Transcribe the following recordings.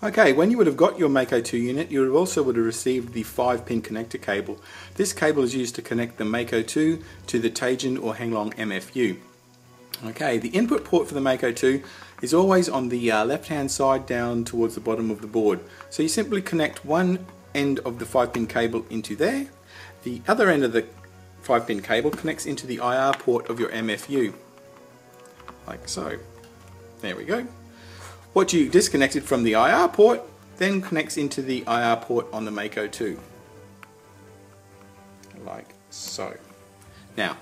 Okay, when you would have got your Mako 2 unit, you also would have received the 5-pin connector cable. This cable is used to connect the Mako 2 to the Taigen or Henglong MFU. Okay, the input port for the Mako 2 is always on the uh, left hand side down towards the bottom of the board. So you simply connect one end of the 5-pin cable into there, the other end of the 5-pin cable connects into the IR port of your MFU, like so. There we go. What you disconnected from the IR port then connects into the IR port on the Mako 2. Like so. Now,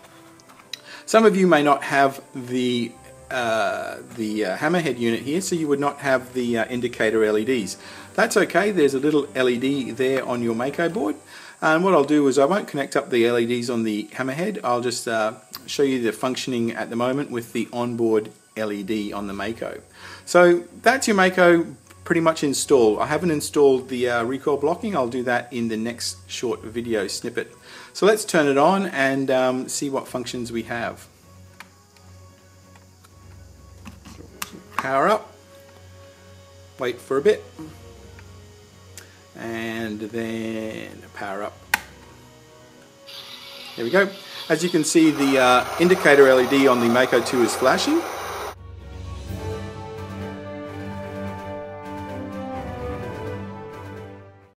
some of you may not have the uh, the uh, hammerhead unit here, so you would not have the uh, indicator LEDs. That's okay, there's a little LED there on your Mako board. And what I'll do is I won't connect up the LEDs on the hammerhead, I'll just uh, show you the functioning at the moment with the onboard LED on the Mako. So that's your Mako pretty much installed. I haven't installed the uh, recoil blocking. I'll do that in the next short video snippet. So let's turn it on and um, see what functions we have. Power up, wait for a bit, and then power up. There we go. As you can see, the uh, indicator LED on the Mako 2 is flashing.